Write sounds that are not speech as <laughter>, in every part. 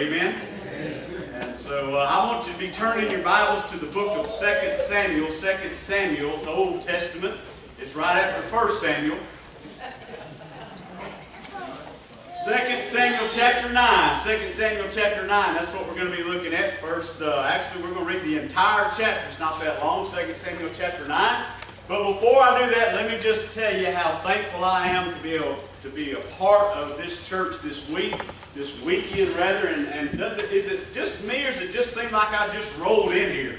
Amen? And so uh, I want you to be turning your Bibles to the book of 2 Samuel. 2 Samuel, it's Old Testament. It's right after 1 Samuel. 2 Samuel chapter 9. 2 Samuel chapter 9. That's what we're going to be looking at first. Uh, actually, we're going to read the entire chapter. It's not that long. 2 Samuel chapter 9. But before I do that, let me just tell you how thankful I am to be able to be a part of this church this week, this weekend rather. And, and does it is it just me or does it just seem like I just rolled in here?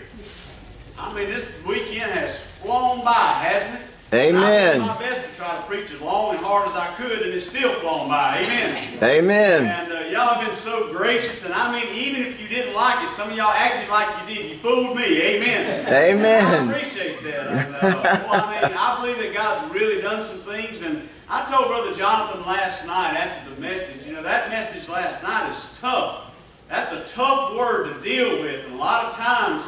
I mean, this weekend has flown by, hasn't it? Amen. I did my best to try to preach as long and hard as I could, and it's still flown by. Amen. Amen. And uh, y'all have been so gracious, and I mean, even if you didn't like it, some of y'all acted like you did. You fooled me. Amen. Amen. I appreciate that. And, uh, well, I mean, I believe that God's really done some things, and I told Brother Jonathan last night after the message, you know, that message last night is tough. That's a tough word to deal with, and a lot of times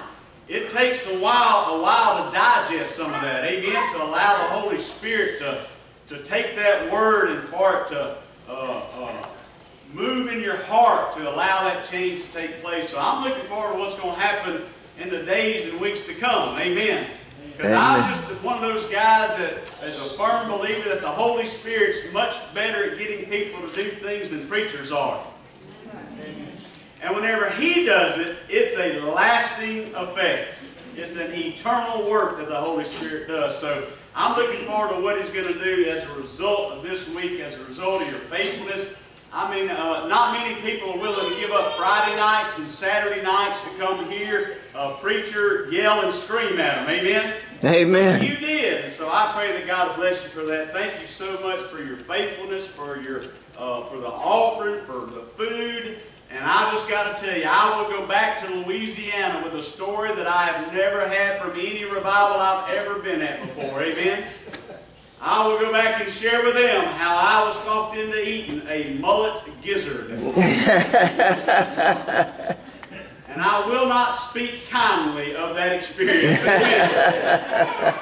it takes a while, a while to digest some of that. Amen. To allow the Holy Spirit to, to take that word and part to uh, uh, move in your heart to allow that change to take place. So I'm looking forward to what's going to happen in the days and weeks to come. Amen. Because I'm just one of those guys that is a firm believer that the Holy Spirit's much better at getting people to do things than preachers are. And whenever He does it, it's a lasting effect. It's an eternal work that the Holy Spirit does. So I'm looking forward to what He's going to do as a result of this week, as a result of your faithfulness. I mean, uh, not many people are willing to give up Friday nights and Saturday nights to come hear a preacher yell and scream at them. Amen? Amen. You did. And so I pray that God bless you for that. Thank you so much for your faithfulness, for your uh, for the offering, for the food. And I just got to tell you, I will go back to Louisiana with a story that I have never had from any revival I've ever been at before. Amen? I will go back and share with them how I was talked into eating a mullet gizzard. <laughs> and I will not speak kindly of that experience. Amen? <laughs>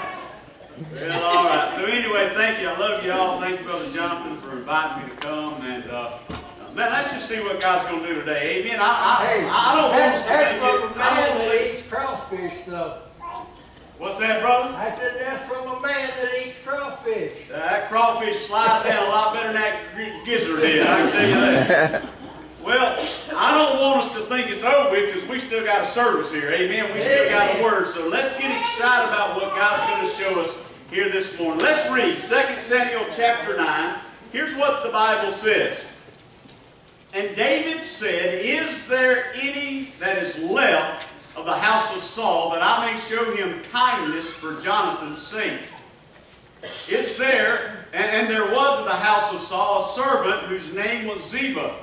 well, all right. So anyway, thank you. I love you all. Thank you, Brother Jonathan, for inviting me to come. And uh, man, let's just see what God's going to do today. Amen. I, I, Hey, I don't want that's, to that's think from. I man don't that think, eats crawfish, though. What's that, brother? I said that's from a man that eats crawfish. That crawfish slides down a lot better than that gizzard did, I can tell you that. <laughs> Well, I don't want us to think it's over because we still got a service here. Amen. We still got a word. So let's get excited about what God's going to show us here this morning. Let's read 2 Samuel chapter 9. Here's what the Bible says. And David said, Is there any that is left of the house of Saul that I may show him kindness for Jonathan's sake? It's there, and, and there was in the house of Saul a servant whose name was Ziba.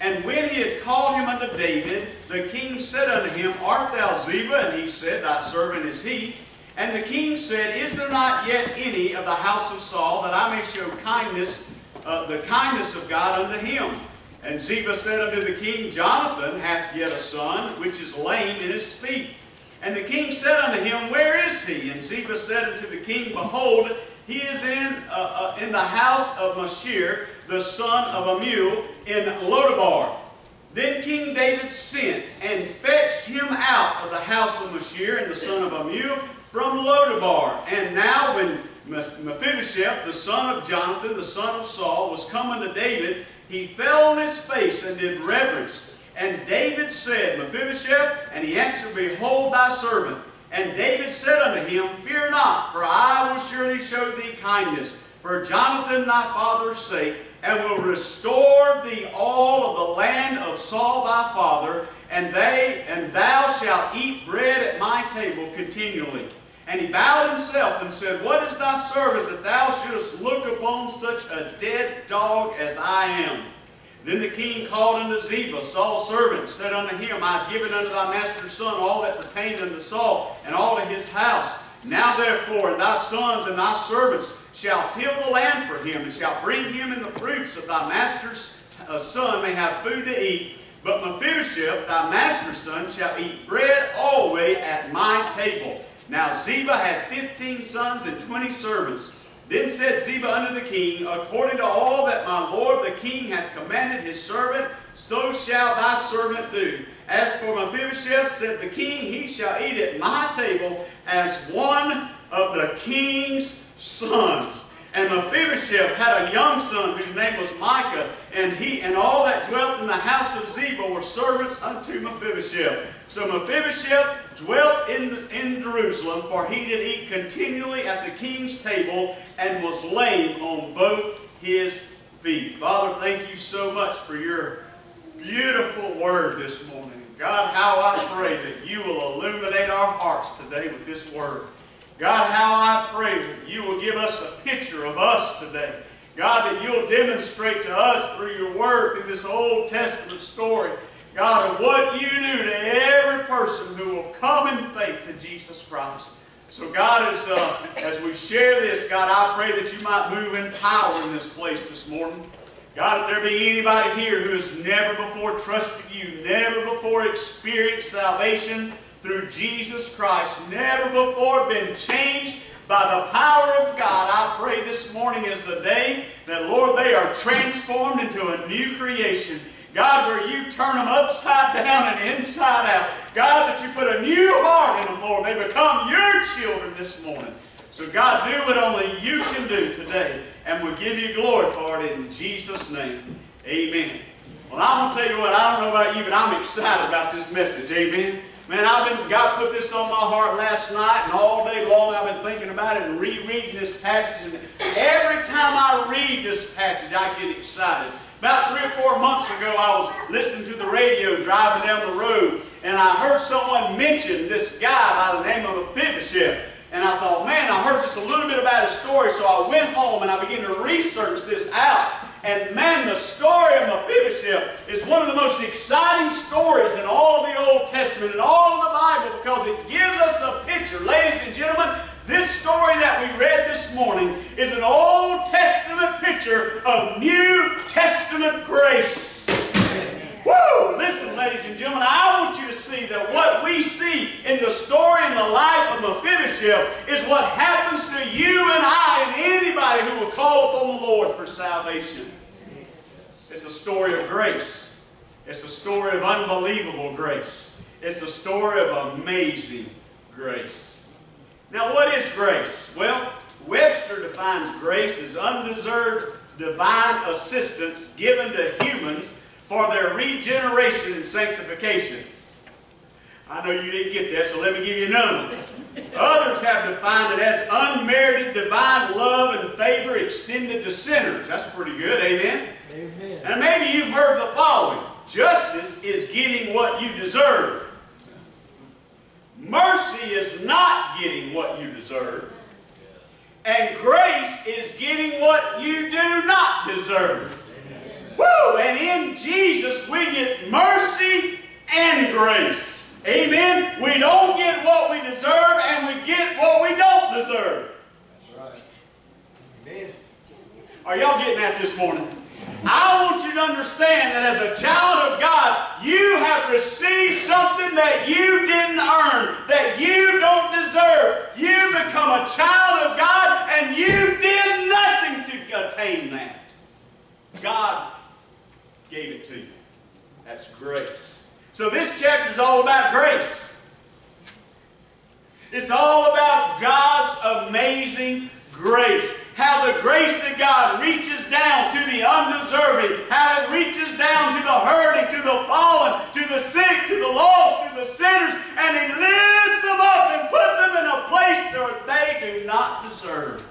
And when he had called him unto David, the king said unto him, Art thou Ziba? And he said, Thy servant is he. And the king said, Is there not yet any of the house of Saul that I may show kindness, uh, the kindness of God unto him? And Ziba said unto the king, Jonathan hath yet a son, which is lame in his feet. And the king said unto him, Where is he? And Ziba said unto the king, Behold, he is in, uh, uh, in the house of Mashir, the son of Ammiel, in Lodabar. Then King David sent and fetched him out of the house of Mashir and the son of Ammiel from Lodabar. And now when Mephibosheth, the son of Jonathan, the son of Saul, was coming to David, he fell on his face and did reverence. And David said, Mephibosheth, and he answered, Behold thy servant. And David said unto him, Fear not, for I will surely show thee kindness for Jonathan thy father's sake, and will restore thee all of the land of Saul thy father, and they and thou shalt eat bread at my table continually. And he bowed himself and said, What is thy servant that thou shouldest look upon such a dead dog as I am? Then the king called unto Ziba, Saul's servant, and said unto him, I have given unto thy master's son all that pertained unto Saul, and all to his house. Now therefore, thy sons and thy servants shall till the land for him, and shall bring him in the fruits of thy master's uh, son may have food to eat. But Mephibosheth, thy master's son, shall eat bread always at my table. Now Ziba had fifteen sons and twenty servants. Then said Ziba unto the king, According to all that my lord the king hath commanded his servant, so shall thy servant do. As for Mephibosheth, said the king, he shall eat at my table as one of the king's sons. And Mephibosheth had a young son whose name was Micah, and he and all that dwelt in the house of Ziba were servants unto Mephibosheth. So Mephibosheth dwelt in, in Jerusalem, for he did eat continually at the king's table, and was lame on both his feet. Father, thank you so much for your beautiful word this morning. God, how I pray that you will illuminate our hearts today with this word. God, how I pray that you will give us a picture of us today. God, that you'll demonstrate to us through your word, through this Old Testament story, God, of what you do to every person who will come in faith to Jesus Christ. So God, as, uh, as we share this, God, I pray that you might move in power in this place this morning. God, if there be anybody here who has never before trusted you, never before experienced salvation, through Jesus Christ, never before been changed by the power of God. I pray this morning is the day that, Lord, they are transformed into a new creation. God, where you turn them upside down and inside out. God, that you put a new heart in them, Lord. They become your children this morning. So, God, do what only you can do today, and we'll give you glory for it in Jesus' name. Amen. Well, I'm going to tell you what, I don't know about you, but I'm excited about this message. Amen. Man, I've been, God put this on my heart last night, and all day long I've been thinking about it and rereading this passage. And every time I read this passage, I get excited. About three or four months ago, I was listening to the radio driving down the road, and I heard someone mention this guy by the name of Mephibosheth. And I thought, man, I heard just a little bit about his story, so I went home and I began to research this out. And man, the story of Mephibosheth is one of the most exciting stories in all the Old Testament and all the Bible because it gives us a picture. Ladies and gentlemen, this story that we read this morning is an Old Testament picture of New Testament grace. Listen, ladies and gentlemen, I want you to see that what we see in the story in the life of Mephibosheth is what happens to you and I and anybody who will call upon the Lord for salvation. It's a story of grace. It's a story of unbelievable grace. It's a story of amazing grace. Now, what is grace? Well, Webster defines grace as undeserved divine assistance given to humans for their regeneration and sanctification. I know you didn't get that, so let me give you another one. Others have defined it as unmerited divine love and favor extended to sinners. That's pretty good, amen? Amen. And maybe you've heard the following. Justice is getting what you deserve. Mercy is not getting what you deserve. And grace is getting what you do not deserve. Woo! And in Jesus we get mercy and grace. Amen? We don't get what we deserve and we get what we don't deserve. That's right. Amen. Are y'all getting that this morning? I want you to understand that as a child of God, you have received something that you didn't earn, that you don't deserve. You become a child of God and you did nothing to attain that. God gave it to you. That's grace. So this chapter is all about grace. It's all about God's amazing grace. How the grace of God reaches down to the undeserving. How it reaches down to the hurting, to the fallen, to the sick, to the lost, to the sinners. And He lifts them up and puts them in a place that they do not deserve.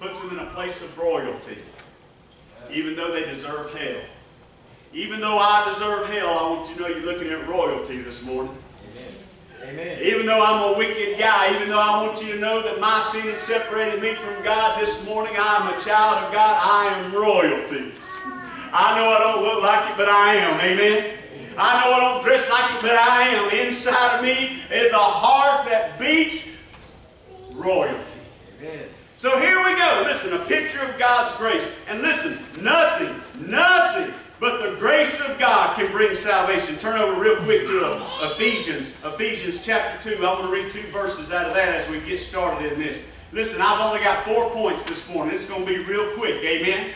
Puts them in a place of royalty. Even though they deserve hell. Even though I deserve hell, I want you to know you're looking at royalty this morning. Amen. Even though I'm a wicked guy, even though I want you to know that my sin has separated me from God this morning, I am a child of God. I am royalty. I know I don't look like it, but I am. Amen. I know I don't dress like it, but I am. Inside of me is a heart that beats royalty. Amen. So here we go. Listen, a picture of God's grace. And listen, nothing, nothing but the grace of God can bring salvation. Turn over real quick to um, Ephesians, Ephesians chapter 2. I'm going to read two verses out of that as we get started in this. Listen, I've only got four points this morning. It's going to be real quick. Amen?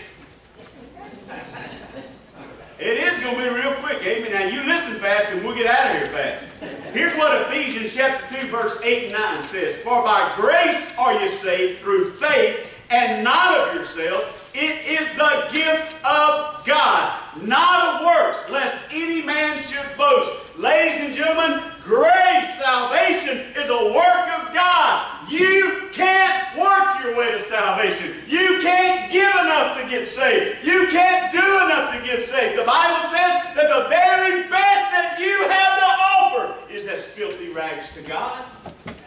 It is going to be real quick, amen. Now you listen fast and we'll get out of here fast. Here's what Ephesians chapter 2 verse 8 and 9 says. For by grace are you saved through faith and not of yourselves. It is the gift of God, not of works, lest any man should boast. Ladies and gentlemen, grace, salvation, is a work of God. You can't work your way to salvation. You can't give enough to get saved. You can't do enough to get saved. The Bible says that the very best that you have to offer is as filthy rags to God.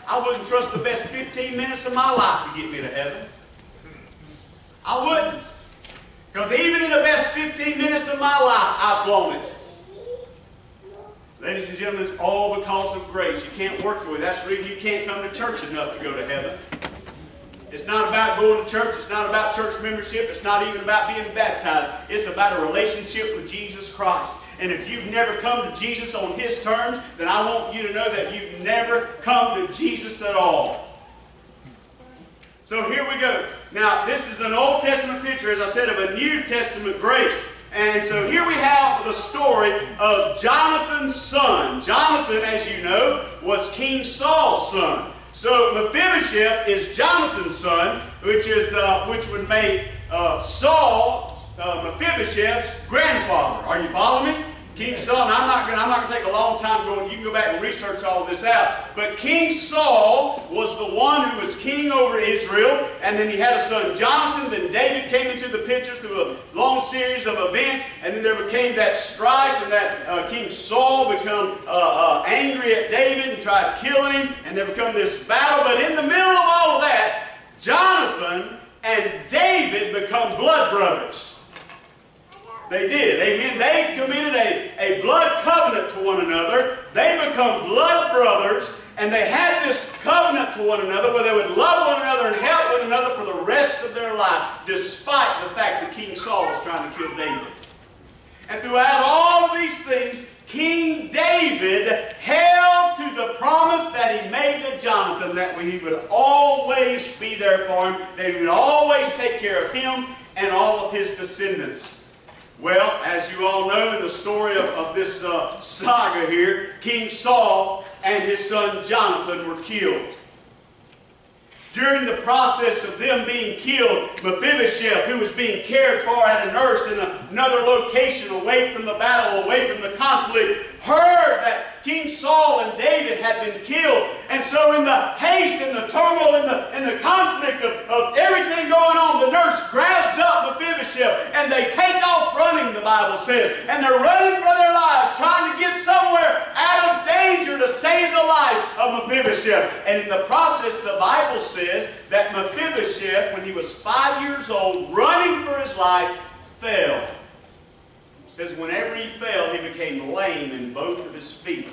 I wouldn't trust the best 15 minutes of my life to get me to heaven. I wouldn't. Because even in the best 15 minutes of my life, I've blown it. Ladies and gentlemen, it's all because of grace. You can't work your way. That's the reason you can't come to church enough to go to heaven. It's not about going to church. It's not about church membership. It's not even about being baptized. It's about a relationship with Jesus Christ. And if you've never come to Jesus on His terms, then I want you to know that you've never come to Jesus at all. So here we go. Now, this is an Old Testament picture, as I said, of a New Testament grace. And so here we have the story of Jonathan's son. Jonathan, as you know, was King Saul's son. So Mephibosheth is Jonathan's son, which is uh, which would make uh, Saul uh, Mephibosheth's grandfather. Are you following me? King Saul, I'm not going I'm not going to take a long time going, you can go back and research all this out. But King Saul was the one who was king over Israel, and then he had a son Jonathan, then David came into the picture through a long series of events, and then there became that strife, and that uh, King Saul become uh, uh, angry at David and tried killing him, and there become this battle. But in the middle of all of that, Jonathan and David become blood brothers. They did. Amen. They committed a, a blood covenant to one another. They become blood brothers, and they had this covenant to one another where they would love one another and help one another for the rest of their life, despite the fact that King Saul was trying to kill David. And throughout all of these things, King David held to the promise that he made to Jonathan that he would always be there for him, that he would always take care of him and all of his descendants. Well, as you all know in the story of, of this uh, saga here, King Saul and his son Jonathan were killed. During the process of them being killed, Mephibosheth, who was being cared for at a nurse in another location away from the battle, away from the conflict, heard that King Saul and David had been killed. And so in the haste and the turmoil and the, and the conflict of, of everything going on, the nurse grabs up Mephibosheth and they take off running, the Bible says. And they're running for their lives, trying to get somewhere out of danger to save the life of Mephibosheth. And in the process, the Bible says that Mephibosheth, when he was five years old, running for his life, fell says whenever he fell, he became lame in both of his feet.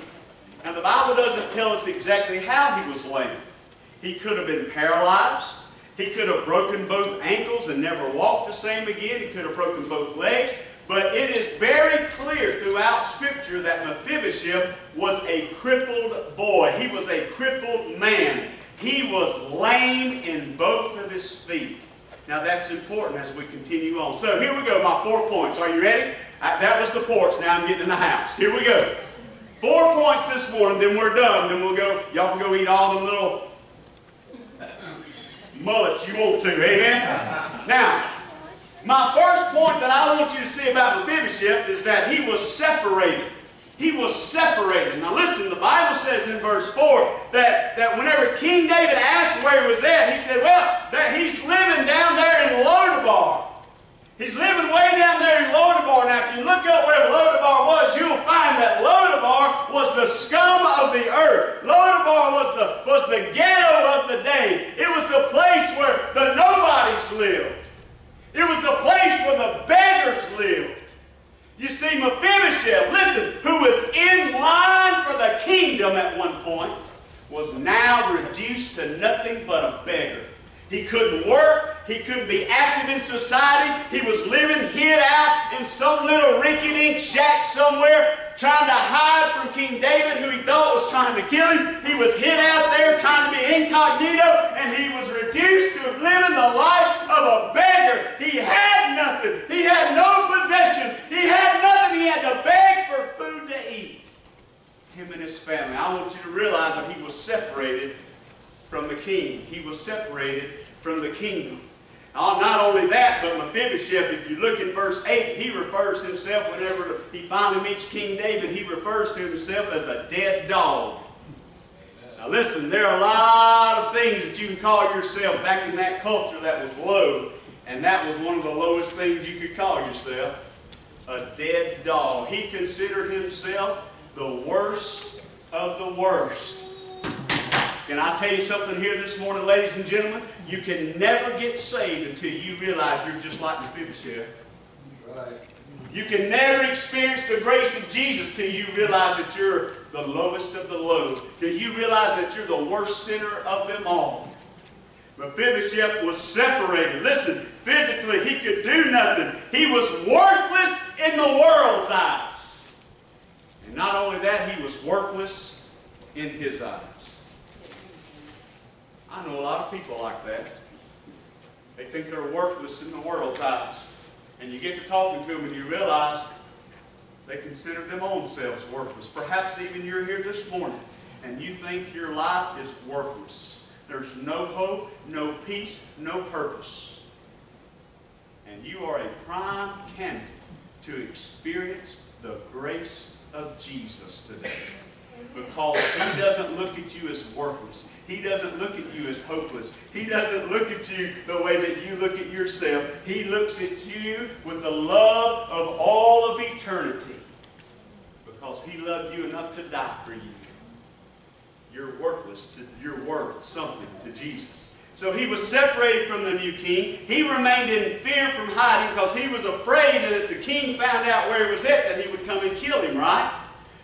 Now the Bible doesn't tell us exactly how he was lame. He could have been paralyzed. He could have broken both ankles and never walked the same again. He could have broken both legs. But it is very clear throughout Scripture that Mephibosheth was a crippled boy. He was a crippled man. He was lame in both of his feet. Now that's important as we continue on. So here we go, my four points. Are you ready? that was the porch. Now I'm getting in the house. Here we go. Four points this morning, then we're done. Then we'll go, y'all can go eat all them little mullets you want to. Amen? Now, my first point that I want you to see about Mephibosheth is that he was separated. He was separated. Now listen, the Bible says in verse 4 that, that whenever King David asked where he was at, he said, well, that he's living down there in Lodabar. He's living way down there in Lodabar. Now, if you look up where Lodabar was, you'll find that Lodabar was the scum of the earth. Lodabar was the, was the ghetto of the day. It was the place where the nobodies lived. It was the place where the beggars lived. You see, Mephibosheth, listen, who was in line for the kingdom at one point, was now reduced to nothing but a beggar. He couldn't work. He couldn't be active in society. He was living hid out in some little rinky-dink shack somewhere, trying to hide from King David, who he thought was trying to kill him. He was hid out there trying to be incognito, and he was reduced to living the life of a beggar. He had nothing. He had no possessions. He had nothing. He had to beg for food to eat. Him and his family. I want you to realize that he was separated from the king. He was separated from the kingdom. Not only that, but Mephibosheth, if you look in verse 8, he refers himself, whenever he finally meets King David, he refers to himself as a dead dog. Now listen, there are a lot of things that you can call yourself back in that culture that was low, and that was one of the lowest things you could call yourself, a dead dog. He considered himself the worst of the worst. Can I tell you something here this morning, ladies and gentlemen? You can never get saved until you realize you're just like Mephibosheth. Right. You can never experience the grace of Jesus till you realize that you're the lowest of the low. Till you realize that you're the worst sinner of them all. Mephibosheth was separated. Listen, physically he could do nothing. He was worthless in the world's eyes. And not only that, he was worthless in his eyes. I know a lot of people like that. They think they're worthless in the world's eyes. And you get to talking to them and you realize they consider them worthless. Perhaps even you're here this morning and you think your life is worthless. There's no hope, no peace, no purpose. And you are a prime candidate to experience the grace of Jesus today. Because he doesn't look at you as worthless. He doesn't look at you as hopeless. He doesn't look at you the way that you look at yourself. He looks at you with the love of all of eternity. Because he loved you enough to die for you. You're worthless. To, you're worth something to Jesus. So he was separated from the new king. He remained in fear from hiding because he was afraid that if the king found out where he was at, that he would come and kill him, right?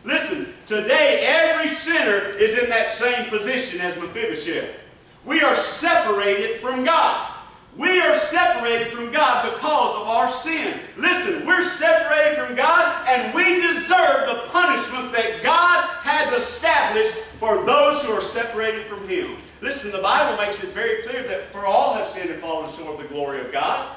Listen, today every sinner is in that same position as Mephibosheth. We are separated from God. We are separated from God because of our sin. Listen, we're separated from God and we deserve the punishment that God has established for those who are separated from Him. Listen, the Bible makes it very clear that for all have sinned and fallen short of the glory of God.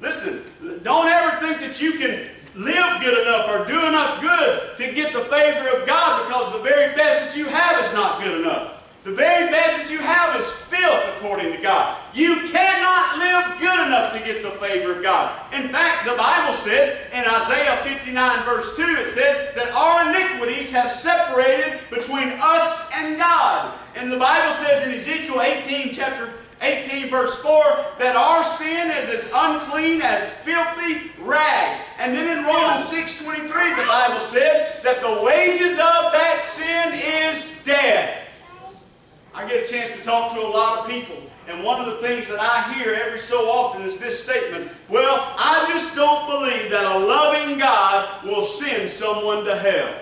Listen, don't ever think that you can live good enough or do enough good to get the favor of God because the very best that you have is not good enough. The very best that you have is filth according to God. You cannot live good enough get the favor of God. In fact, the Bible says in Isaiah 59 verse 2, it says that our iniquities have separated between us and God. And the Bible says in Ezekiel 18 chapter 18 verse 4 that our sin is as unclean as filthy rags. And then in Romans 6 23 the Bible says that the wages of that sin is death. I get a chance to talk to a lot of people and one of the things that I hear every so often is this statement, well, I just don't believe that a loving God will send someone to hell.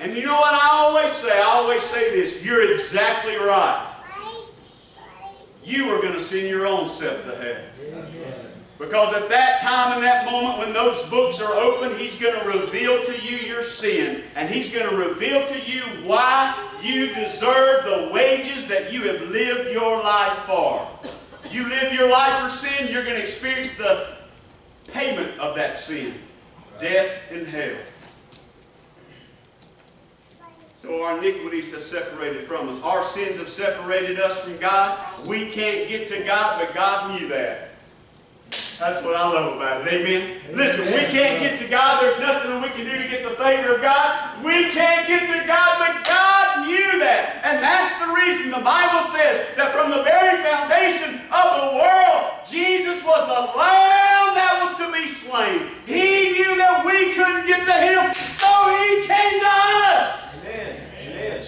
And you know what I always say? I always say this, you're exactly right you are going to send your own self to hell. Because at that time and that moment when those books are open, He's going to reveal to you your sin. And He's going to reveal to you why you deserve the wages that you have lived your life for. You live your life for sin, you're going to experience the payment of that sin. Death and hell. So our iniquities have separated from us. Our sins have separated us from God. We can't get to God, but God knew that. That's what I love about it. Amen. Listen, we can't get to God. There's nothing that we can do to get the favor of God. We can't get to God, but God knew that. And that's the reason the Bible says that from the very foundation of the world, Jesus was the Lamb that was to be slain. He knew that we couldn't get to Him, so He came to us.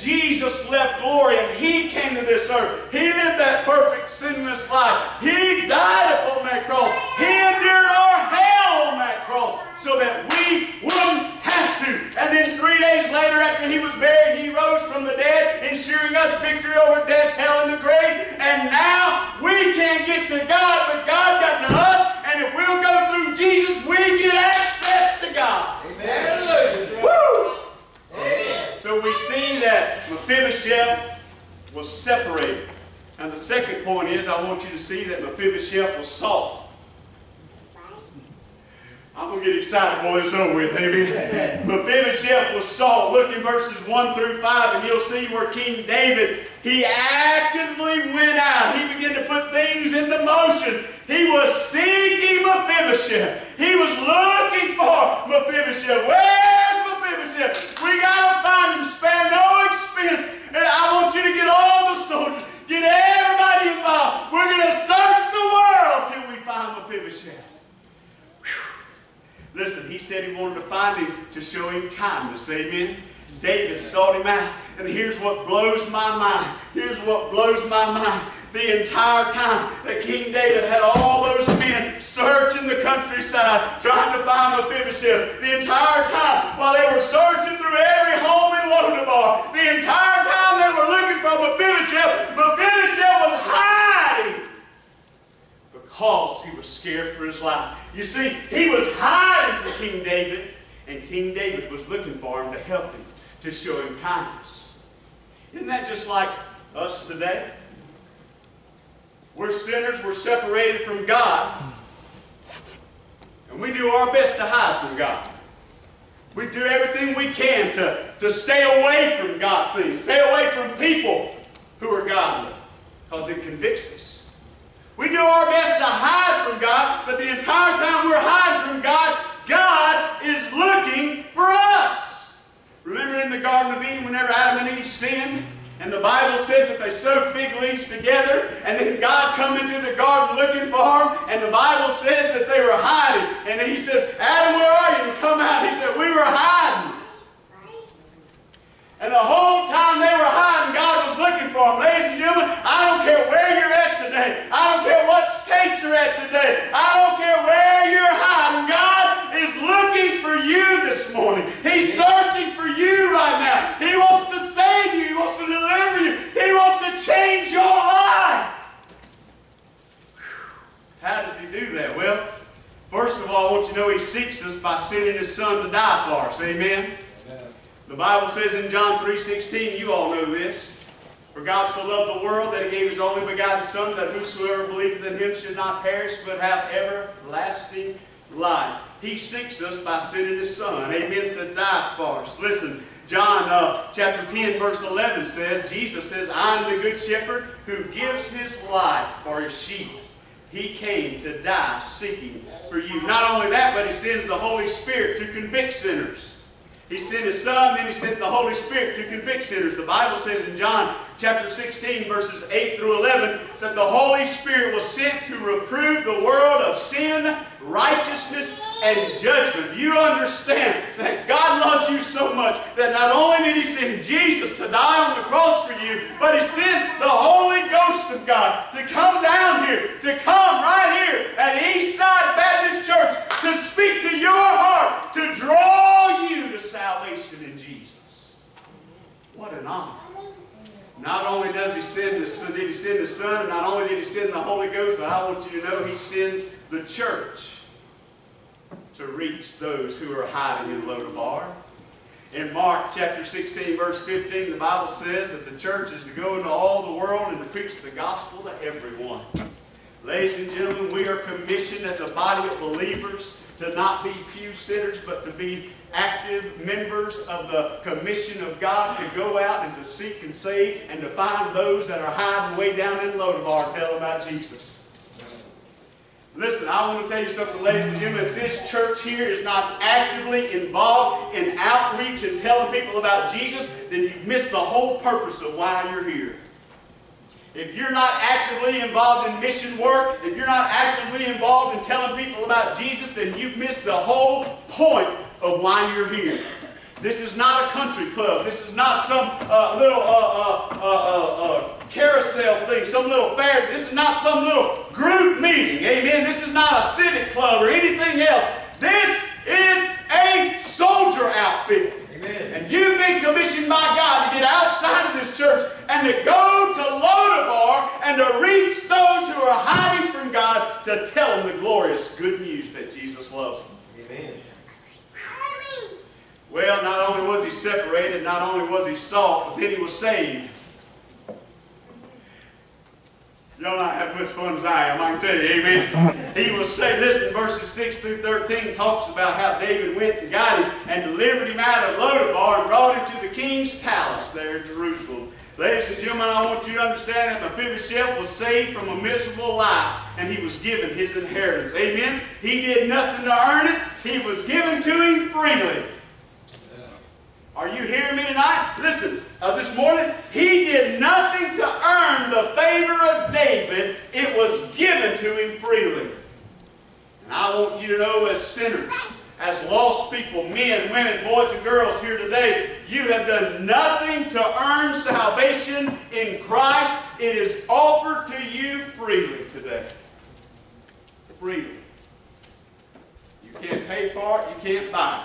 Jesus left glory and He came to this earth. He lived that perfect sinless life. He died upon that cross. He endured our hell on that cross so that we wouldn't have to. And then three days later after He was buried, He rose from the dead, ensuring us victory over death, hell, and the grave. And now we can't get to God, but God got to us. And if we'll go through Jesus, we get access to God. Amen. Woo! So we see that Mephibosheth was separated. And the second point is I want you to see that Mephibosheth was salt. I'm going to get excited, boy, it's over with, amen. <laughs> Mephibosheth was Saul. Look in verses 1 through 5, and you'll see where King David, he actively went out. He began to put things into motion. He was seeking Mephibosheth. He was looking for Mephibosheth. Where's Mephibosheth? We got to find him. Spare no expense. And I want you to get all the soldiers, get everybody involved. We're going to search the world till we find Mephibosheth. Listen, he said he wanted to find him to show him kindness. Amen. David sought him out. And here's what blows my mind. Here's what blows my mind. The entire time that King David had all those men searching the countryside trying to find Mephibosheth. The entire time while they were searching through every home in Lodabar. The entire time they were looking for Mephibosheth. Mephibosheth was hiding because he was scared for his life. You see, he was hiding from King David, and King David was looking for him to help him, to show him kindness. Isn't that just like us today? We're sinners, we're separated from God, and we do our best to hide from God. We do everything we can to, to stay away from God things, stay away from people who are godly, because it convicts us. We do our best to hide from God, but the entire time we're hiding from God, God is looking for us. Remember in the Garden of Eden, whenever Adam and Eve sinned, and the Bible says that they sewed fig leaves together, and then God come into the garden looking for them, and the Bible says that they were hiding. And he says, Adam, where are you? And he come out, he said, we were hiding. And the whole time they were hiding, God was looking for them. Ladies and gentlemen, I don't care where you're at today. I don't care what state you're at today. I don't care where you're hiding. God is looking for you this morning. He's searching for you right now. He wants to save you. He wants to deliver you. He wants to change your life. How does he do that? Well, first of all, I want you to know he seeks us by sending his son to die for us. Amen. The Bible says in John 3.16, you all know this, For God so loved the world that he gave his only begotten Son, that whosoever believeth in him should not perish, but have everlasting life. He seeks us by sending his Son, amen, to die for us. Listen, John uh, chapter 10, verse 11 says, Jesus says, I am the good shepherd who gives his life for his sheep. He came to die seeking for you. Not only that, but he sends the Holy Spirit to convict sinners. He sent His Son, then He sent the Holy Spirit to convict sinners. The Bible says in John chapter 16, verses 8 through 11, that the Holy Spirit was sent to reprove the world of sin, righteousness, and judgment. You understand that God loves you so much that not only did He send Jesus to die on the cross for you, but He sent the Holy Ghost of God to come down here, to come right here at Eastside Baptist Church to speak to your heart, to draw you to salvation in Jesus. What an honor. Not only does he send his Son, did he send the Son, and not only did he send the Holy Ghost, but I want you to know he sends the church reach those who are hiding in Lodabar. In Mark chapter 16, verse 15, the Bible says that the church is to go into all the world and to preach the gospel to everyone. Ladies and gentlemen, we are commissioned as a body of believers to not be pew sitters, but to be active members of the commission of God to go out and to seek and save and to find those that are hiding way down in Lodabar and tell them about Jesus. Listen, I want to tell you something, ladies and gentlemen. If this church here is not actively involved in outreach and telling people about Jesus, then you've missed the whole purpose of why you're here. If you're not actively involved in mission work, if you're not actively involved in telling people about Jesus, then you've missed the whole point of why you're here. This is not a country club. This is not some uh, little uh uh uh, uh, carousel thing, some little fair. This is not some little group meeting. Amen. This is not a civic club or anything else. This is a soldier outfit. Amen. And you've been commissioned by God to get outside of this church and to go to Lodabar and to reach those who are hiding from God to tell them the glorious good news that Jesus loves them. Amen. Well, not only was he separated, not only was he sought, but then he was saved. Y'all not have much fun as I am, I can tell you, amen. <laughs> he will say, listen, verses 6 through 13 talks about how David went and got him and delivered him out of Lodabar and brought him to the king's palace there in Jerusalem. Ladies and gentlemen, I want you to understand that Mephibosheth was saved from a miserable life and he was given his inheritance. Amen. He did nothing to earn it. He was given to him freely. Are you hearing me tonight? Listen, uh, this morning, he did nothing to earn the favor of David. It was given to him freely. And I want you to know as sinners, as lost people, men, women, boys, and girls here today, you have done nothing to earn salvation in Christ. It is offered to you freely today. Freely. You can't pay for it, you can't buy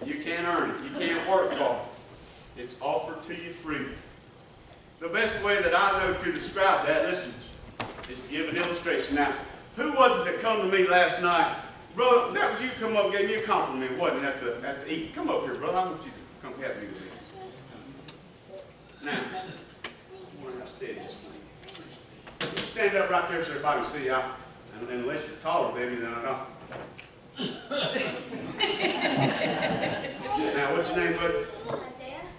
it. You can't earn it. You can't work for it. It's offered to you freely. The best way that I know to describe that, listen, is to give an illustration. Now, who was it that come to me last night? Brother, that was you come up and gave me a compliment, wasn't it, at the, at the eat? Come up here, brother. I want you to come help me with this. Now, I'm going to steady this thing. You stand up right there so everybody can see you. And unless you're taller than me, then I don't. <laughs> now, what's your name, bud?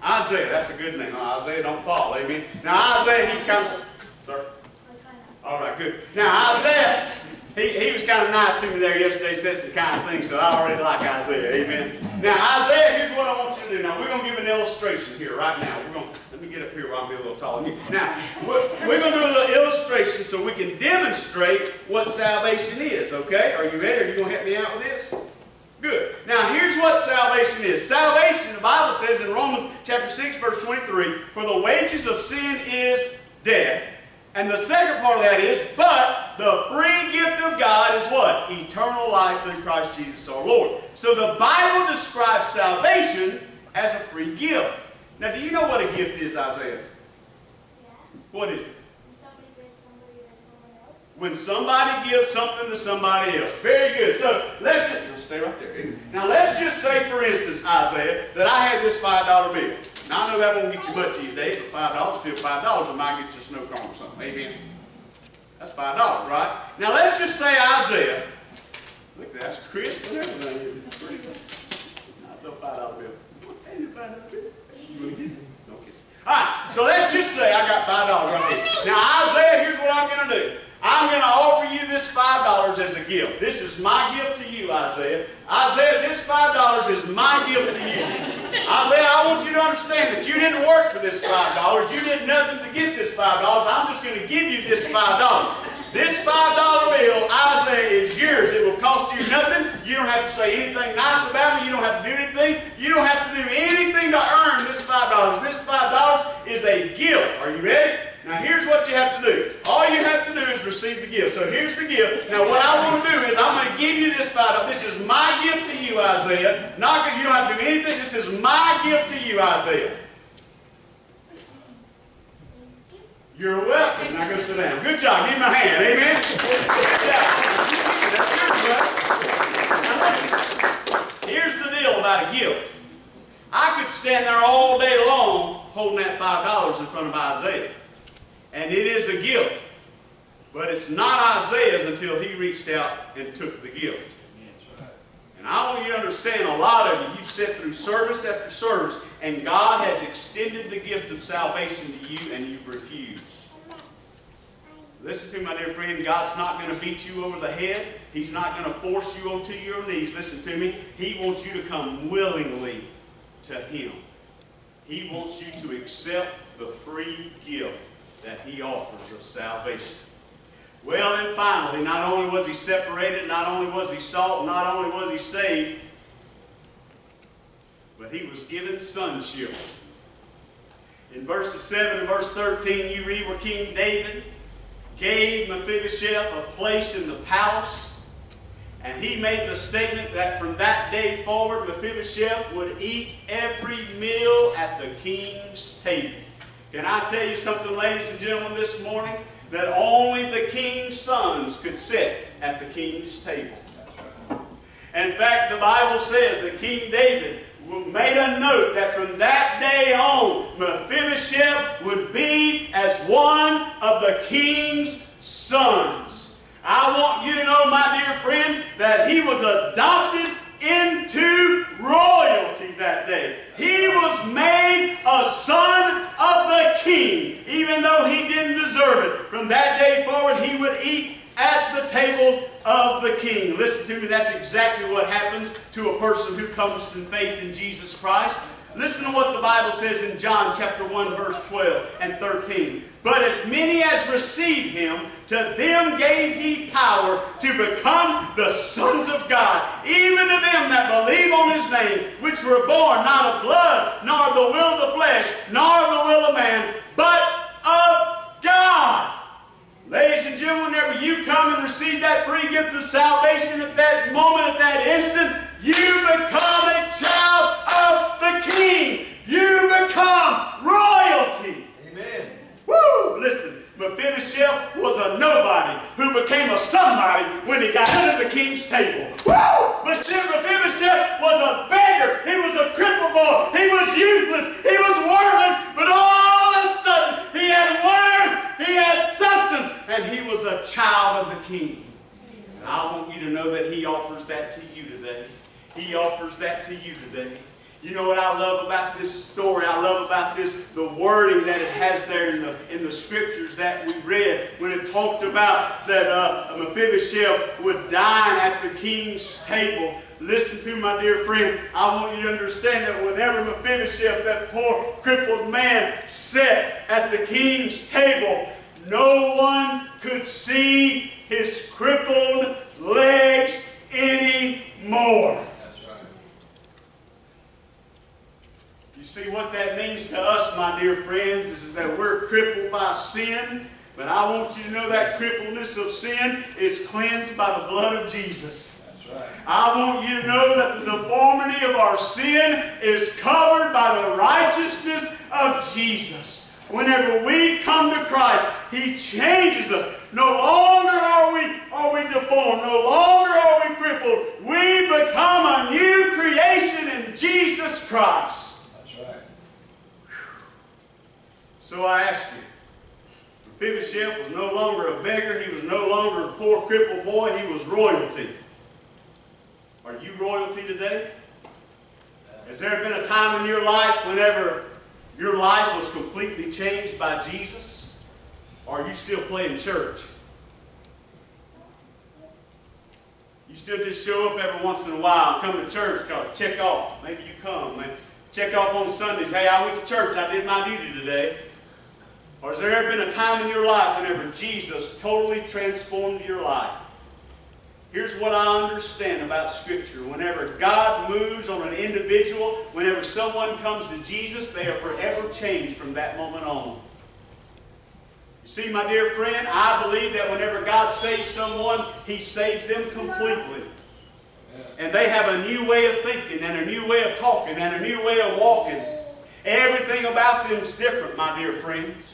Isaiah? That's a good name. Isaiah don't fall. Amen. Now, Isaiah, he kind of, sir. All right, good. Now, Isaiah, he, he was kind of nice to me there yesterday, said some kind of things, so I already like Isaiah. Amen. Now, Isaiah, here's what I want you to do. Now, we're going to give an illustration here right now. We're going to, let me get up here where I'm a little taller. Now, we're, we're going to do a little illustration so we can demonstrate what salvation is, okay? Are you ready? Are you going to help me out with this? Good. Now, here's what salvation is. Salvation, the Bible says in Romans chapter 6, verse 23, for the wages of sin is death. And the second part of that is, but the free gift of God is what? Eternal life through Christ Jesus our Lord. So the Bible describes salvation as a free gift. Now, do you know what a gift is, Isaiah? Yeah. What is it? And somebody gives somebody to someone else. When somebody gives something to somebody else. Very good. So let's just stay right there. Now let's just say, for instance, Isaiah, that I had this five dollar bill. Now I know that won't get you much these days, but five dollars still five dollars. It might get you a snow cone or something. Amen. That's five dollars, right? Now let's just say Isaiah. Look, that's crisp and everything. Pretty good. Not the five dollar bill. Hey, five dollar bill. You want kiss it? Don't kiss it. All right. So let's just say I got five dollars right here. Now Isaiah, here's what I'm to do. I'm going to offer you this $5 as a gift. This is my gift to you, Isaiah. Isaiah, this $5 is my gift to you. Isaiah, I want you to understand that you didn't work for this $5. You did nothing to get this $5. I'm just going to give you this $5. This $5 bill, Isaiah, is yours. It will cost you nothing. You don't have to say anything nice about me. You don't have to do anything. You don't have to do anything to earn this $5. This $5 is a gift. Are you ready? Now here's what you have to do. All you have to do is receive the gift. So here's the gift. Now what I want to do is I'm going to give you this $5. This is my gift to you, Isaiah. Not you don't have to do anything. This is my gift to you, Isaiah. You're welcome. Now go sit down. Good job. Give me a hand. Amen. Now listen. Here's the deal about a gift. I could stand there all day long holding that $5 in front of Isaiah. And it is a gift. But it's not Isaiah's until he reached out and took the gift. And I want you to understand, a lot of you, you've sat through service after service, and God has extended the gift of salvation to you, and you've refused. Listen to me, my dear friend. God's not going to beat you over the head. He's not going to force you onto your knees. Listen to me. He wants you to come willingly to Him. He wants you to accept the free gift that He offers of salvation. Well, and finally, not only was he separated, not only was he salt, not only was he saved, but he was given sonship. In verses 7 and verse 13, you read where King David gave Mephibosheth a place in the palace, and he made the statement that from that day forward, Mephibosheth would eat every meal at the king's table. Can I tell you something, ladies and gentlemen, this morning? That only the king's sons could sit at the king's table. In fact, the Bible says that King David made a note that from that day on, Mephibosheth would be as one of the king's sons. I want you to know, my dear friends, that he was adopted into royalty that day. He was made a son of the king, even though he didn't deserve it. From that day forward, he would eat at the table of the king. Listen to me, that's exactly what happens to a person who comes to faith in Jesus Christ. Listen to what the Bible says in John chapter 1 verse 12 and 13. But as many as received him, to them gave he power to become the sons of God, even to them that believe on his name, which were born not of blood, nor of the will of the flesh, nor of the will of man, but of God. Ladies and gentlemen, whenever you come and receive that free gift of salvation at that moment, at that instant, you become a child of the King. You become royalty. Amen. Mephibosheth was a nobody who became a somebody when he got under the king's table. Woo! But Mephibosheth was a beggar. He was a cripple boy. He was useless. He was worthless. But all of a sudden, he had worth. He had substance. And he was a child of the king. And I want you to know that he offers that to you today. He offers that to you today. You know what I love about this story? I love about this, the wording that it has there in the, in the scriptures that we read when it talked about that uh, Mephibosheth would dine at the king's table. Listen to my dear friend, I want you to understand that whenever Mephibosheth, that poor crippled man, sat at the king's table, no one could see his crippled legs anymore. See what that means to us, my dear friends, is, is that we're crippled by sin. But I want you to know that crippledness of sin is cleansed by the blood of Jesus. That's right. I want you to know that the deformity of our sin is covered by the righteousness of Jesus. Whenever we come to Christ, He changes us. No longer are we, are we deformed. No longer are we crippled. We become a new creation in Jesus Christ. That's right. So I ask you, Mephibosheth was no longer a beggar. He was no longer a poor crippled boy. He was royalty. Are you royalty today? Has there been a time in your life whenever your life was completely changed by Jesus? Or are you still playing church? You still just show up every once in a while come to church, cause check off. Maybe you come. Maybe check off on Sundays. Hey, I went to church. I did my duty today. Or has there ever been a time in your life whenever Jesus totally transformed your life? Here's what I understand about Scripture. Whenever God moves on an individual, whenever someone comes to Jesus, they are forever changed from that moment on. You see, my dear friend, I believe that whenever God saves someone, He saves them completely. And they have a new way of thinking, and a new way of talking, and a new way of walking. Everything about them is different, my dear friends.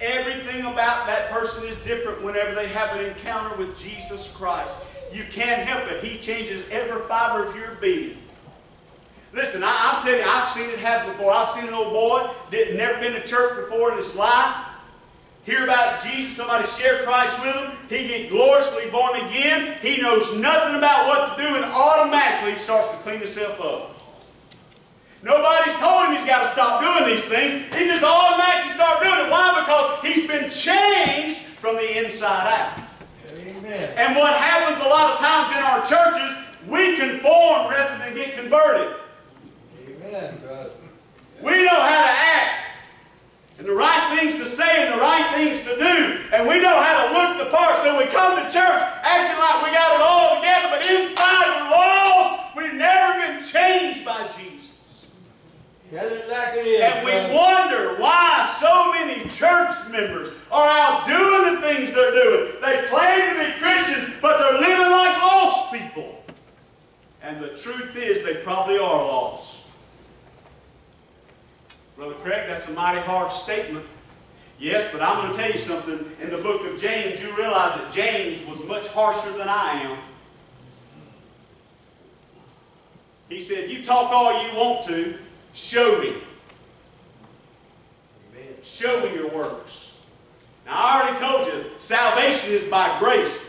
Everything about that person is different whenever they have an encounter with Jesus Christ. You can't help it. He changes every fiber of your being. Listen, I, I'm telling you, I've seen it happen before. I've seen an old boy that never been to church before in his life. Hear about Jesus, somebody share Christ with him. He get gloriously born again. He knows nothing about what to do, and automatically he starts to clean himself up. Nobody's told him he's got to stop doing these things. He just automatically start doing it. Why? Because he's been changed from the inside out. Amen. And what happens a lot of times in our churches, we conform rather than get converted. Amen, brother. We know how to act. And the right things to say and the right things to do. And we know how to look the part. So we come to church acting like we got it all together, but inside we're lost. We've never been changed by Jesus. Tell it like it is. And we wonder why so many church members are out doing the things they're doing. They claim to be Christians, but they're living like lost people. And the truth is, they probably are lost. Brother Craig, that's a mighty harsh statement. Yes, but I'm going to tell you something. In the book of James, you realize that James was much harsher than I am. He said, You talk all you want to, show me. Amen. Show me your works. Now, I already told you, salvation is by grace.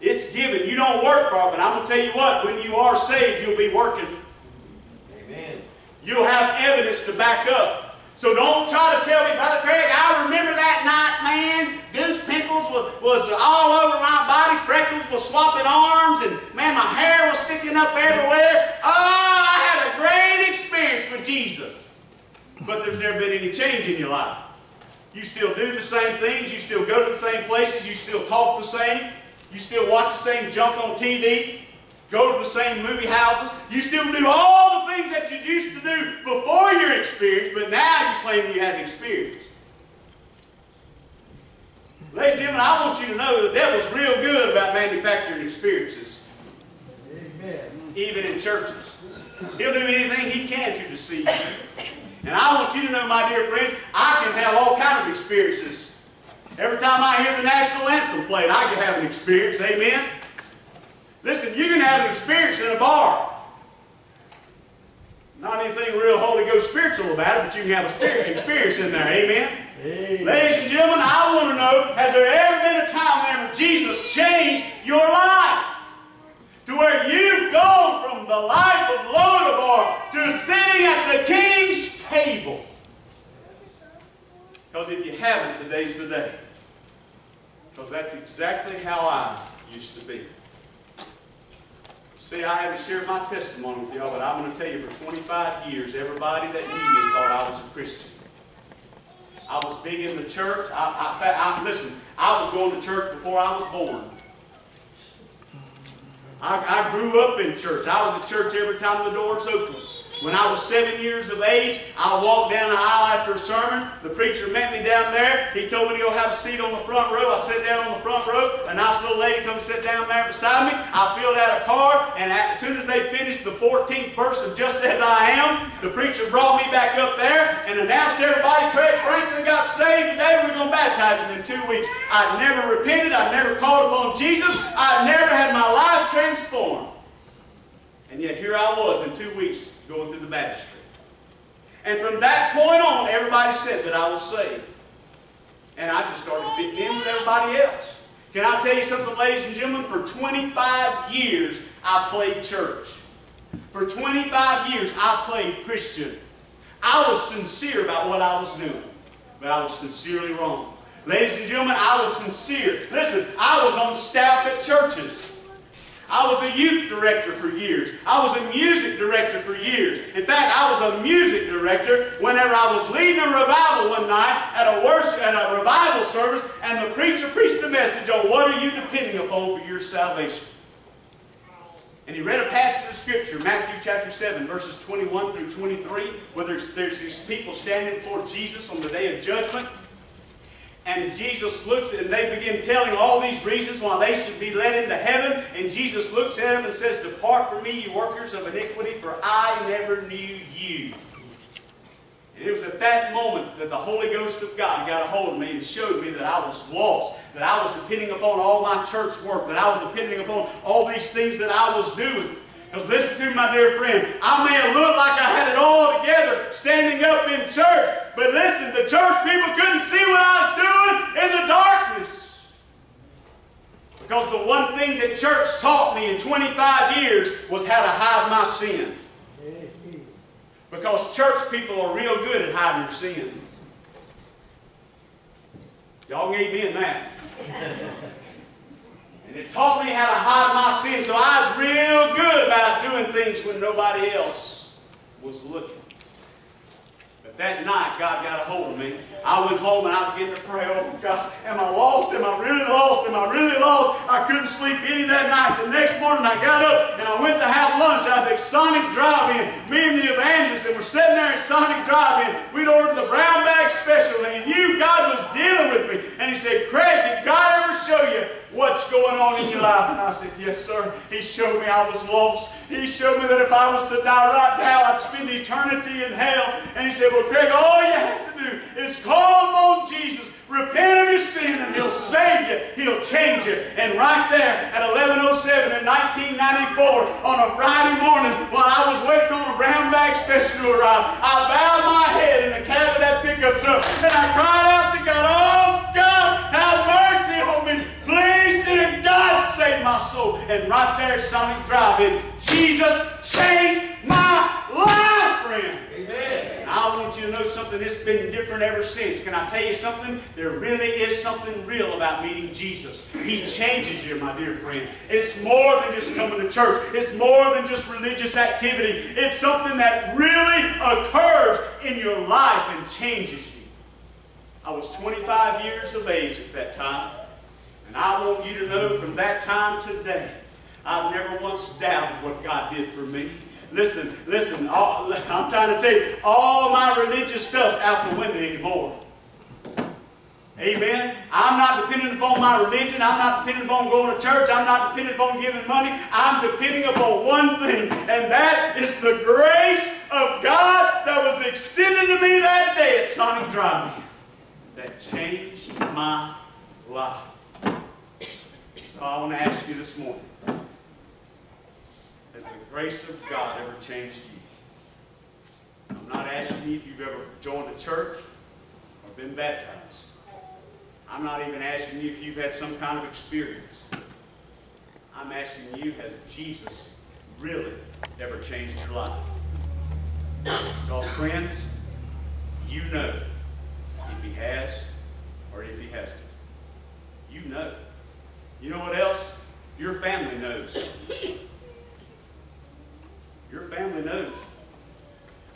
It's given. You don't work for it, but I'm going to tell you what, when you are saved, you'll be working. Amen. You'll have evidence to back up. So don't try to tell me, Brother Craig, I remember that night, man. Goose pimples was, was all over my body. Freckles was swapping arms. And, man, my hair was sticking up everywhere. Oh, I had a great experience with Jesus. But there's never been any change in your life. You still do the same things. You still go to the same places. You still talk the same. You still watch the same junk on TV. Go to the same movie houses. You still do all the things that you used to do before your experience, but now you claim you had an experience. Ladies and gentlemen, I want you to know the devil's real good about manufacturing experiences, Amen. even in churches. He'll do anything he can to deceive you. And I want you to know, my dear friends, I can have all kinds of experiences. Every time I hear the national anthem played, I can have an experience. Amen? Listen, you can have an experience in a bar. Not anything real Holy Ghost spiritual about it, but you can have a experience in there. Amen? Amen. Ladies and gentlemen, I want to know, has there ever been a time whenever Jesus changed your life? To where you've gone from the life of Lodabar to sitting at the king's table. Because if you haven't, today's the day. Because that's exactly how I used to be. See, I haven't shared my testimony with y'all, but I'm going to tell you for 25 years, everybody that knew me thought I was a Christian. I was big in the church. I, I, I, listen, I was going to church before I was born. I, I grew up in church. I was at church every time the doors opened. When I was seven years of age, I walked down the aisle after a sermon. The preacher met me down there. He told me to go have a seat on the front row. I sat down on the front row. A nice little lady come sit down there beside me. I filled out a card, and as soon as they finished the 14th verse of Just As I Am, the preacher brought me back up there and announced everybody, Craig Franklin got saved today. We're going to baptize him in two weeks. I never repented. I never called upon Jesus. I never had my life transformed. And yet here I was in two weeks going through the baptistry. And from that point on, everybody said that I was saved. And I just started fitting in with everybody else. Can I tell you something, ladies and gentlemen? For 25 years, I played church. For 25 years, I played Christian. I was sincere about what I was doing, but I was sincerely wrong. Ladies and gentlemen, I was sincere. Listen, I was on staff at churches. I was a youth director for years. I was a music director for years. In fact, I was a music director whenever I was leading a revival one night at a worship at a revival service, and the preacher preached a message on what are you depending upon for your salvation. And he read a passage of Scripture, Matthew chapter 7, verses 21 through 23, where there's, there's these people standing before Jesus on the day of judgment. And Jesus looks and they begin telling all these reasons why they should be led into heaven. And Jesus looks at them and says, Depart from me, you workers of iniquity, for I never knew you. And it was at that moment that the Holy Ghost of God got a hold of me and showed me that I was lost, that I was depending upon all my church work, that I was depending upon all these things that I was doing. Because listen to me, my dear friend, I may have looked like I had it all together standing up in church, but listen, the church people couldn't see what I was doing in the darkness. Because the one thing that church taught me in 25 years was how to hide my sin. Because church people are real good at hiding their sin. Y'all gave me in that. And it taught me how to hide my sin, so I was real good about doing things when nobody else was looking. That night, God got a hold of me. I went home and I began to pray, oh God, am I lost? Am I really lost? Am I really lost? I couldn't sleep any that night. The next morning I got up and I went to have lunch. I was at Sonic Drive-In. Me and the evangelist, and we're sitting there at Sonic Drive-In. We'd ordered the brown bag special and he knew God was dealing with me. And he said, Craig, did God ever show you what's going on in your life? And I said, yes, sir. He showed me I was lost. He showed me that if I was to die right now, I'd spend eternity in hell. And he said, well, Greg, all you have to do is call on Jesus, repent of your sin, and he'll save you. He'll change you. And right there at 1107 in 1994, on a Friday morning, while I was waiting on a brown bag special to arrive, I bowed my Drive-In. Jesus changed my life, friend. Amen. And I want you to know something that's been different ever since. Can I tell you something? There really is something real about meeting Jesus. He changes you, my dear friend. It's more than just coming to church. It's more than just religious activity. It's something that really occurs in your life and changes you. I was 25 years of age at that time. And I want you to know from that time to today, I've never once doubted what God did for me. Listen, listen, all, I'm trying to tell you, all my religious stuff's out the window anymore. Amen. I'm not dependent upon my religion. I'm not dependent upon going to church. I'm not dependent upon giving money. I'm depending upon one thing, and that is the grace of God that was extended to me that day at Sonic Drive-In that changed my life. So I want to ask you this morning, has the grace of God ever changed you? I'm not asking you if you've ever joined a church or been baptized. I'm not even asking you if you've had some kind of experience. I'm asking you, has Jesus really ever changed your life? Because friends, you know if he has or if he hasn't. You know. You know what else? Your family knows. Family knows.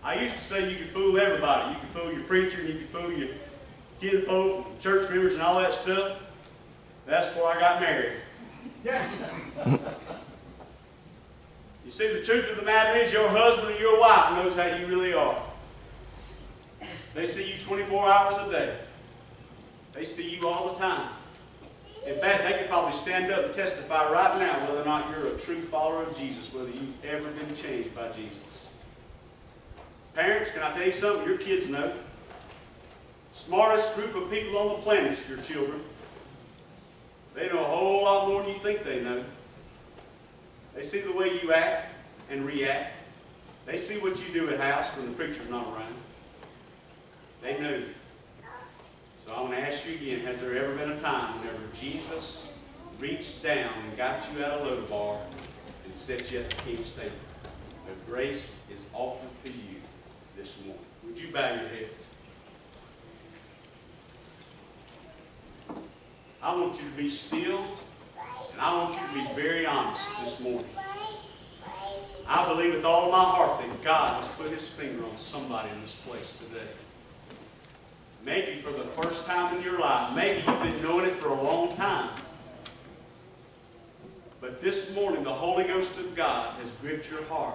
I used to say you could fool everybody. You could fool your preacher and you could fool your kinfolk, and church members, and all that stuff. That's before I got married. <laughs> You see, the truth of the matter is your husband or your wife knows how you really are. They see you 24 hours a day. They see you all the time. In fact, they could probably stand up and testify right now whether or not you're a true follower of Jesus, whether you've ever been changed by Jesus. Parents, can I tell you something? Your kids know. Smartest group of people on the planet is your children. They know a whole lot more than you think they know. They see the way you act and react. They see what you do at house when the preacher's not around. They know you. So I want to ask you again, has there ever been a time whenever Jesus reached down and got you out of Lodabar and set you at the king's table? The grace is offered to you this morning. Would you bow your heads? I want you to be still, and I want you to be very honest this morning. I believe with all of my heart that God has put his finger on somebody in this place today. Maybe for the first time in your life. Maybe you've been knowing it for a long time. But this morning, the Holy Ghost of God has gripped your heart.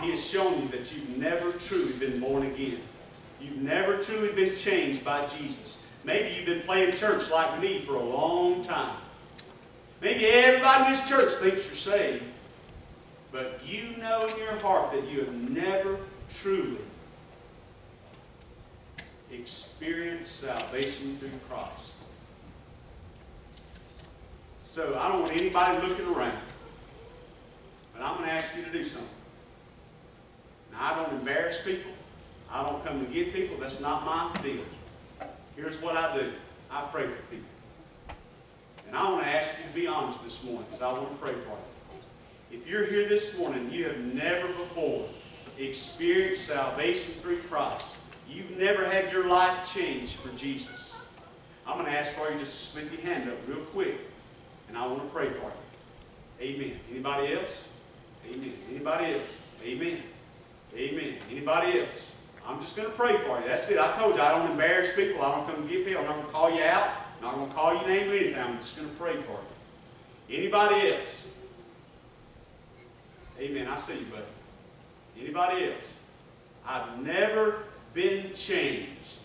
He has shown you that you've never truly been born again. You've never truly been changed by Jesus. Maybe you've been playing church like me for a long time. Maybe everybody in this church thinks you're saved. But you know in your heart that you have never truly experienced salvation through Christ. So I don't want anybody looking around. But I'm going to ask you to do something. Now, I don't embarrass people. I don't come to get people. That's not my deal. Here's what I do. I pray for people. And I want to ask you to be honest this morning because I want to pray for you. If you're here this morning, you have never before experienced salvation through Christ. You've never had your life changed for Jesus. I'm going to ask for you just to slip your hand up real quick, and I want to pray for you. Amen. Anybody else? Amen. Anybody else? Amen. Amen. Anybody else? I'm just going to pray for you. That's it. I told you I don't embarrass people. I don't come get people. I'm not going to call you out. I'm not going to call your name or anything. I'm just going to pray for you. Anybody else? Amen. I see you, buddy. Anybody else? I've never been changed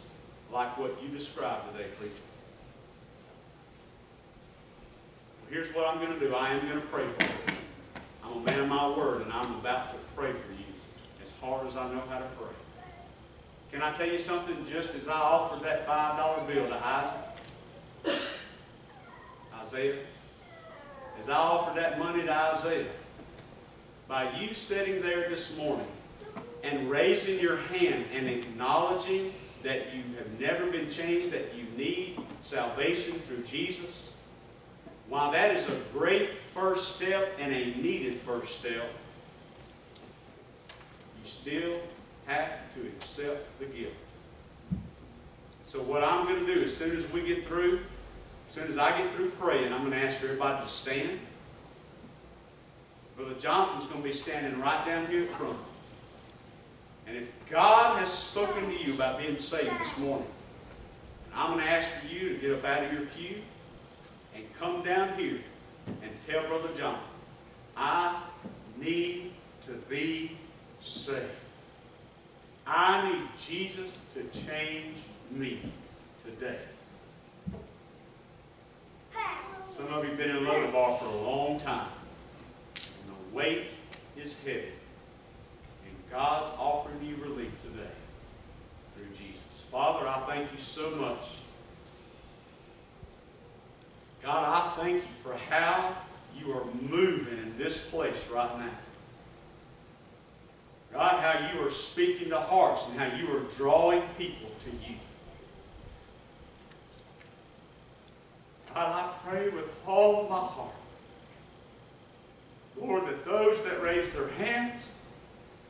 like what you described today, preacher. Well, here's what I'm going to do. I am going to pray for you. I'm a man of my word, and I'm about to pray for you as hard as I know how to pray. Can I tell you something? Just as I offered that $5 bill to Isaac, Isaiah, as I offered that money to Isaiah, by you sitting there this morning and raising your hand and acknowledging that you have never been changed, that you need salvation through Jesus, While that is a great first step and a needed first step, you still have to accept the gift. So what I'm going to do, as soon as we get through, as soon as I get through praying, I'm going to ask everybody to stand. Brother Jonathan's going to be standing right down here at front. And if God has spoken to you about being saved this morning, I'm going to ask for you to get up out of your pew and come down here and tell Brother John, I need to be saved. I need Jesus to change me today. Some of you have been in Lodabar for a long time. And the weight is heavy. And God's offering you relief today through Jesus. Father, I thank you so much. God, I thank you for how you are moving in this place right now. God, how you are speaking to hearts and how you are drawing people to you. God, I pray with all of my heart, Lord, that those that raised their hands,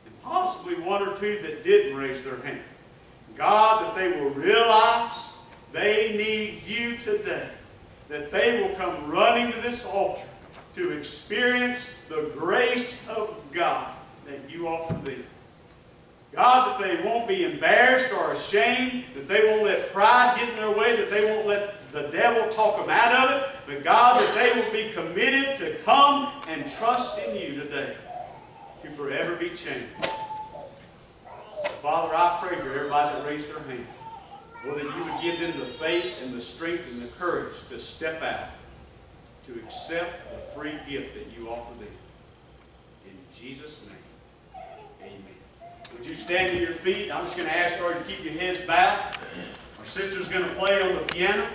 and possibly one or two that didn't raise their hand, God, that they will realize they need you today, that they will come running to this altar to experience the grace of God that you offer them. God, that they won't be embarrassed or ashamed, that they won't let pride get in their way, that they won't let the devil talk them out of it, but God, that they will be committed to come and trust in you today to forever be changed. Father, I pray for everybody that raised their hand. Lord, that you would give them the faith and the strength and the courage to step out, to accept the free gift that you offer them. In Jesus' name, amen. Would you stand to your feet? I'm just going to ask for you to keep your heads bowed. Our sister's going to play on the piano.